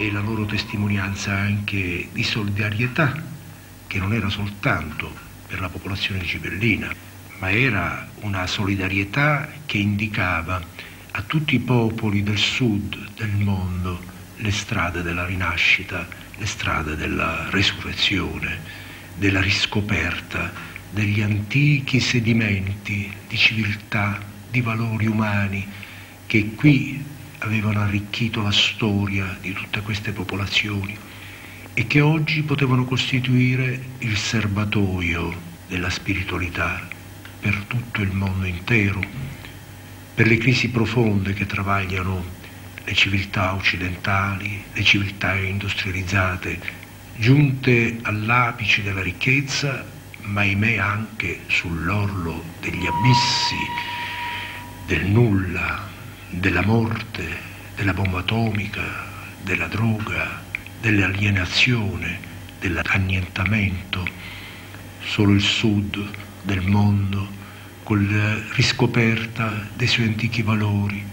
e la loro testimonianza anche di solidarietà, che non era soltanto per la popolazione cibellina, ma era una solidarietà che indicava a tutti i popoli del sud del mondo le strade della rinascita, le strade della resurrezione, della riscoperta degli antichi sedimenti di civiltà, di valori umani che qui avevano arricchito la storia di tutte queste popolazioni e che oggi potevano costituire il serbatoio della spiritualità per tutto il mondo intero, per le crisi profonde che travagliano le civiltà occidentali, le civiltà industrializzate, giunte all'apice della ricchezza, ma ahimè anche sull'orlo degli abissi, del nulla, della morte, della bomba atomica, della droga, dell'alienazione, dell'annientamento. Solo il sud del mondo, con la riscoperta dei suoi antichi valori,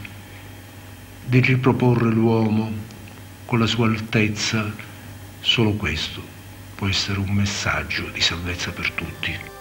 di riproporre l'uomo con la sua altezza, solo questo può essere un messaggio di salvezza per tutti.